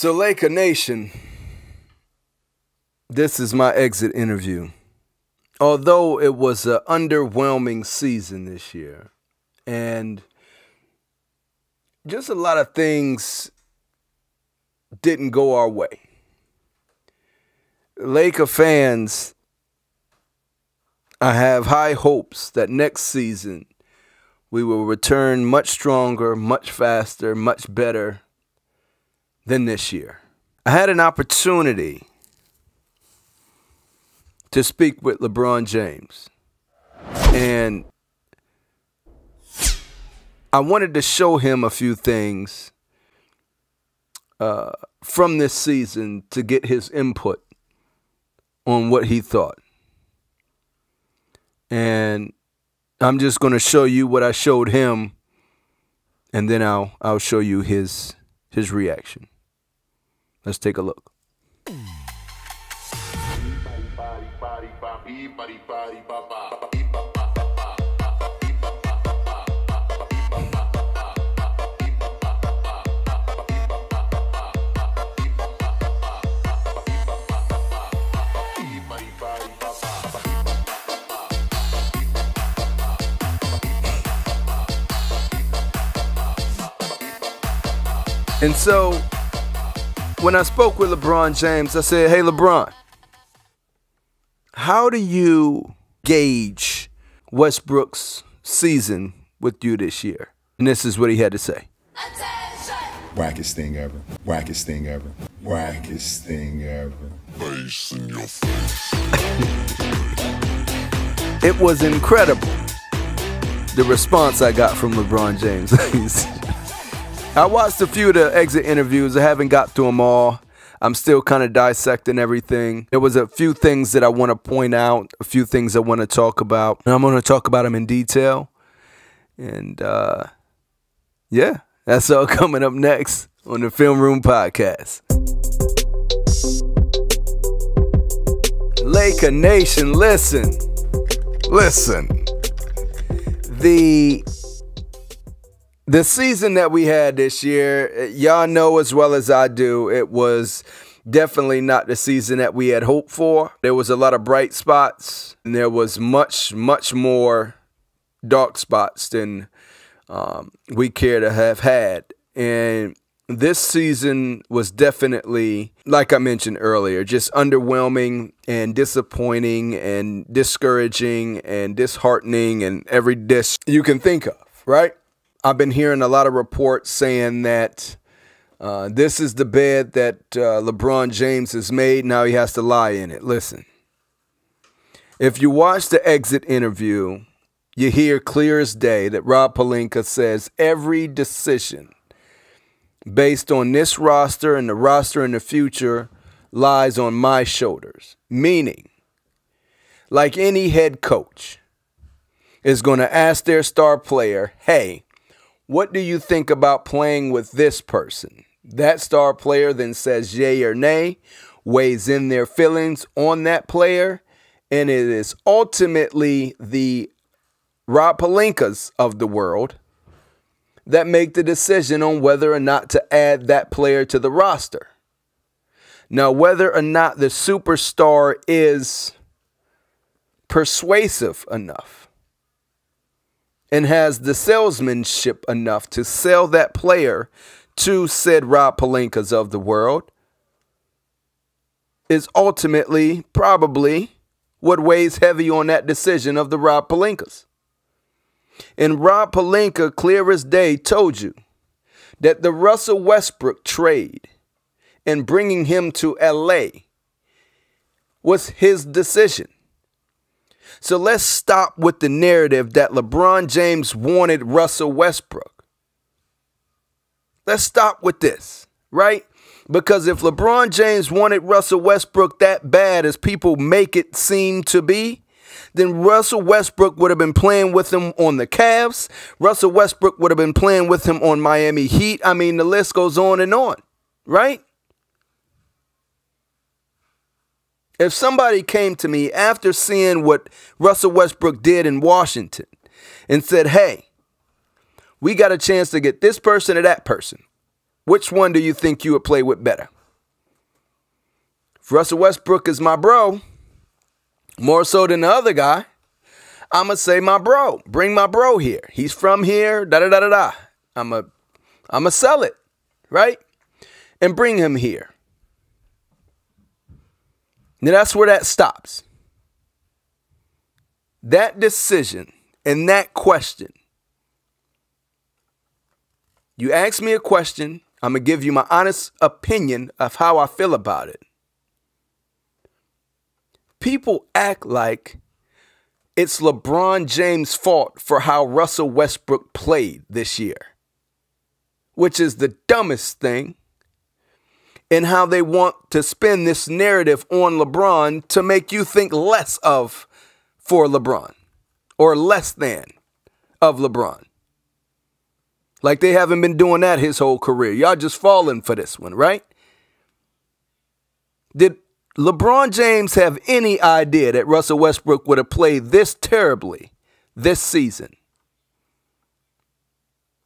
So, Laker Nation, this is my exit interview. Although it was an underwhelming season this year, and just a lot of things didn't go our way. Laker fans, I have high hopes that next season we will return much stronger, much faster, much better than this year. I had an opportunity to speak with LeBron James. And I wanted to show him a few things uh, from this season to get his input on what he thought. And I'm just going to show you what I showed him and then I'll I'll show you his his reaction. Let's take a look. And so when I spoke with LeBron James, I said, Hey, LeBron, how do you gauge Westbrook's season with you this year? And this is what he had to say. Wackest thing ever. Wackest thing ever. Wackest thing ever. Bass in your face. it was incredible the response I got from LeBron James. I watched a few of the exit interviews. I haven't got through them all. I'm still kind of dissecting everything. There was a few things that I want to point out, a few things I want to talk about. And I'm going to talk about them in detail. And uh, yeah, that's all coming up next on the Film Room Podcast. Laker Nation, listen. Listen. The the season that we had this year, y'all know as well as I do, it was definitely not the season that we had hoped for. There was a lot of bright spots, and there was much, much more dark spots than um, we care to have had. And this season was definitely, like I mentioned earlier, just underwhelming and disappointing and discouraging and disheartening and every dish you can think of, right? I've been hearing a lot of reports saying that uh, this is the bed that uh, LeBron James has made. Now he has to lie in it. Listen, if you watch the exit interview, you hear clear as day that Rob Pelinka says every decision based on this roster and the roster in the future lies on my shoulders. Meaning, like any head coach is going to ask their star player, hey, what do you think about playing with this person? That star player then says yay or nay, weighs in their feelings on that player, and it is ultimately the Rob Pelinkas of the world that make the decision on whether or not to add that player to the roster. Now, whether or not the superstar is persuasive enough and has the salesmanship enough to sell that player to said Rob Pelinkas of the world is ultimately probably what weighs heavy on that decision of the Rob Pelinkas. And Rob Pelinka, clear as day, told you that the Russell Westbrook trade and bringing him to LA was his decision. So let's stop with the narrative that LeBron James wanted Russell Westbrook. Let's stop with this, right? Because if LeBron James wanted Russell Westbrook that bad as people make it seem to be, then Russell Westbrook would have been playing with him on the Cavs. Russell Westbrook would have been playing with him on Miami Heat. I mean, the list goes on and on, right? If somebody came to me after seeing what Russell Westbrook did in Washington and said, hey, we got a chance to get this person or that person, Which one do you think you would play with better? If Russell Westbrook is my bro, more so than the other guy, I'm going to say my bro. Bring my bro here. He's from here, da da da da da. I'm I'm going to sell it, right? And bring him here. Now that's where that stops. That decision and that question. You ask me a question, I'm going to give you my honest opinion of how I feel about it. People act like it's LeBron James' fault for how Russell Westbrook played this year, which is the dumbest thing and how they want to spin this narrative on LeBron to make you think less of for LeBron or less than of LeBron. Like they haven't been doing that his whole career. Y'all just falling for this one, right? Did LeBron James have any idea that Russell Westbrook would have played this terribly this season?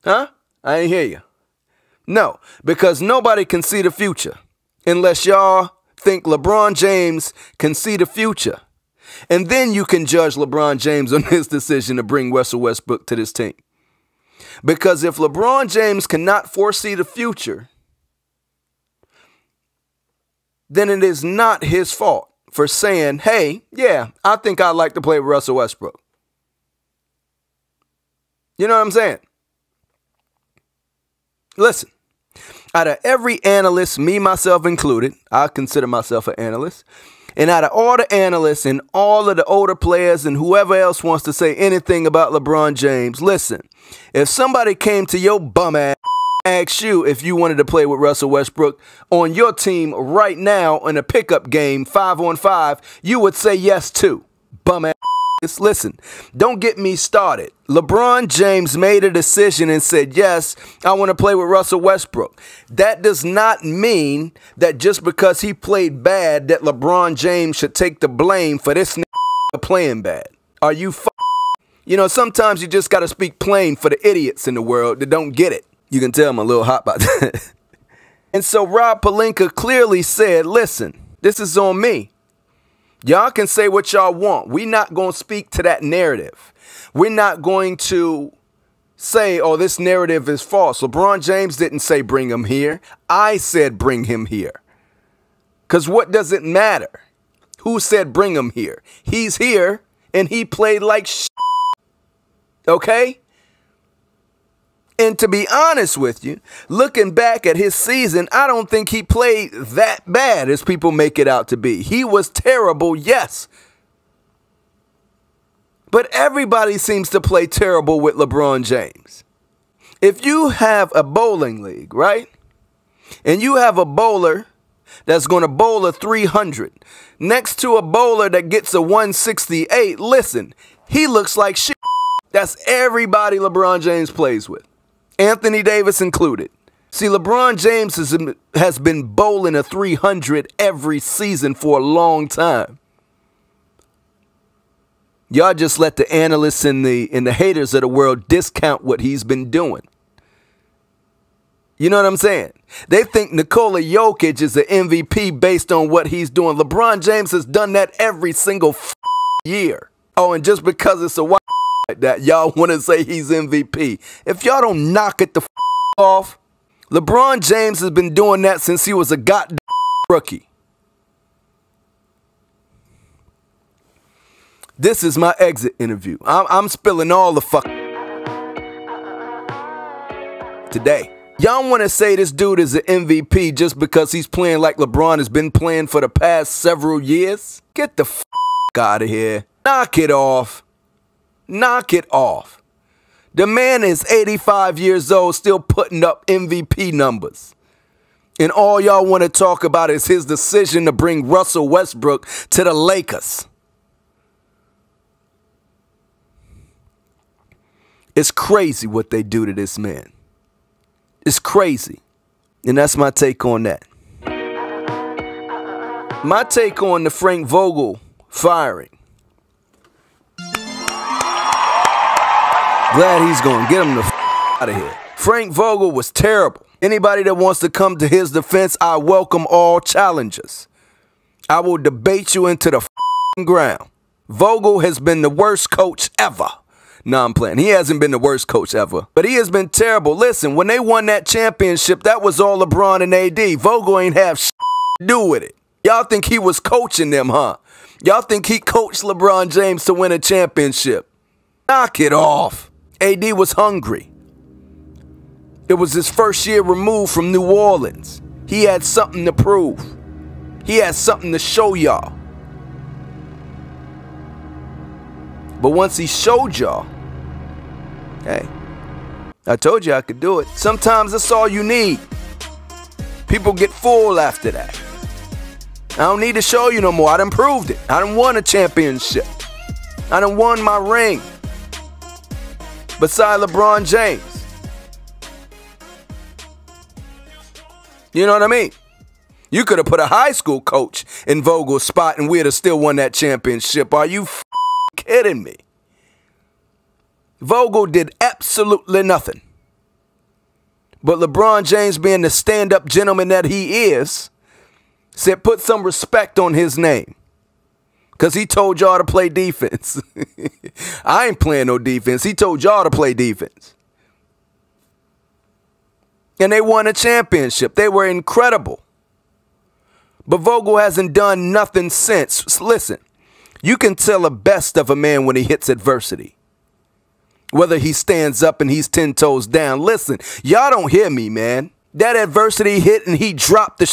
Huh? I ain't hear you. No, because nobody can see the future unless y'all think LeBron James can see the future. And then you can judge LeBron James on his decision to bring Russell Westbrook to this team. Because if LeBron James cannot foresee the future, then it is not his fault for saying, hey, yeah, I think I'd like to play with Russell Westbrook. You know what I'm saying? Listen, out of every analyst, me, myself included, I consider myself an analyst, and out of all the analysts and all of the older players and whoever else wants to say anything about LeBron James, listen, if somebody came to your bum ass, asked you if you wanted to play with Russell Westbrook on your team right now in a pickup game, five on five, you would say yes too. Bum ass. Listen, don't get me started. LeBron James made a decision and said, Yes, I want to play with Russell Westbrook. That does not mean that just because he played bad, that LeBron James should take the blame for this playing bad. Are you f- You know, sometimes you just got to speak plain for the idiots in the world that don't get it. You can tell I'm a little hot about that. and so Rob Pelinka clearly said, Listen, this is on me. Y'all can say what y'all want. We're not going to speak to that narrative. We're not going to say, oh, this narrative is false. LeBron James didn't say bring him here. I said bring him here. Because what does it matter? Who said bring him here? He's here and he played like sh- Okay? And to be honest with you, looking back at his season, I don't think he played that bad as people make it out to be. He was terrible, yes. But everybody seems to play terrible with LeBron James. If you have a bowling league, right? And you have a bowler that's going to bowl a 300 next to a bowler that gets a 168, listen, he looks like shit. That's everybody LeBron James plays with. Anthony Davis included. See, LeBron James has, has been bowling a 300 every season for a long time. Y'all just let the analysts and the and the haters of the world discount what he's been doing. You know what I'm saying? They think Nikola Jokic is the MVP based on what he's doing. LeBron James has done that every single year. Oh, and just because it's a white that y'all want to say he's MVP. If y'all don't knock it the off, LeBron James has been doing that since he was a goddamn rookie. This is my exit interview. I'm, I'm spilling all the fuck today. Y'all want to say this dude is an MVP just because he's playing like LeBron has been playing for the past several years? Get the fuck out of here. Knock it off. Knock it off. The man is 85 years old, still putting up MVP numbers. And all y'all want to talk about is his decision to bring Russell Westbrook to the Lakers. It's crazy what they do to this man. It's crazy. And that's my take on that. My take on the Frank Vogel firing. Glad he's. To get him the f- out of here. Frank Vogel was terrible. Anybody that wants to come to his defense, I welcome all challenges. I will debate you into the ground. Vogel has been the worst coach ever. No, I'm playing. He hasn't been the worst coach ever, but he has been terrible. Listen, when they won that championship, that was all LeBron and AD. Vogel ain't have to do with it. Y'all think he was coaching them, huh? Y'all think he coached LeBron James to win a championship? Knock it off. AD was hungry. It was his first year removed from New Orleans. He had something to prove. He had something to show y'all. But once he showed y'all, hey, I told you I could do it. Sometimes that's all you need. People get full after that. I don't need to show you no more. I done proved it. I done won a championship. I done won my ring. Beside LeBron James. You know what I mean? You could have put a high school coach in Vogel's spot and we'd have still won that championship. Are you kidding me? Vogel did absolutely nothing. But LeBron James, being the stand up gentleman that he is, said put some respect on his name. Because he told y'all to play defense. I ain't playing no defense. He told y'all to play defense. And they won a championship. They were incredible. But Vogel hasn't done nothing since. Listen, you can tell the best of a man when he hits adversity. Whether he stands up and he's 10 toes down. Listen, y'all don't hear me, man. That adversity hit and he dropped the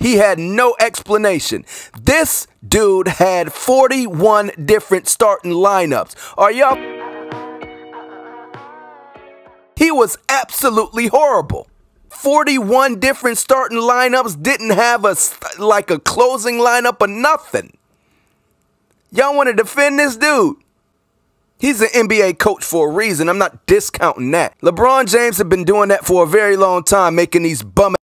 he had no explanation. This dude had 41 different starting lineups. Are y'all? He was absolutely horrible. 41 different starting lineups didn't have a like a closing lineup or nothing. Y'all want to defend this dude? He's an NBA coach for a reason. I'm not discounting that. LeBron James have been doing that for a very long time, making these bum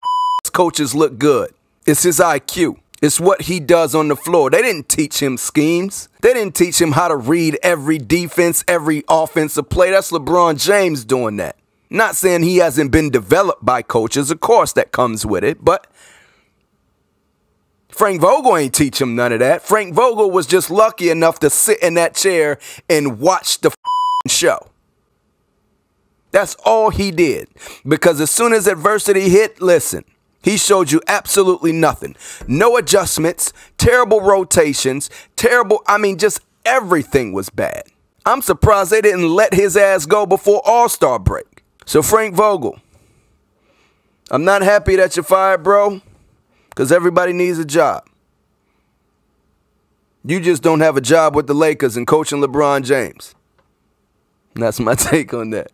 ass coaches look good. It's his IQ. It's what he does on the floor. They didn't teach him schemes. They didn't teach him how to read every defense, every offensive play. That's LeBron James doing that. Not saying he hasn't been developed by coaches. Of course, that comes with it. But Frank Vogel ain't teach him none of that. Frank Vogel was just lucky enough to sit in that chair and watch the show. That's all he did. Because as soon as adversity hit, listen, he showed you absolutely nothing. No adjustments, terrible rotations, terrible, I mean, just everything was bad. I'm surprised they didn't let his ass go before All Star break. So, Frank Vogel, I'm not happy that you're fired, bro because everybody needs a job. You just don't have a job with the Lakers and coaching LeBron James. That's my take on that.